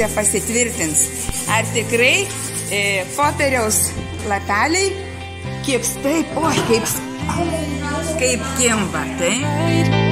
diagnozė pasitvirtins. Ar tikrai e, popieriaus lapeliai kips taip, oi, kaip, kaip kimba, taip?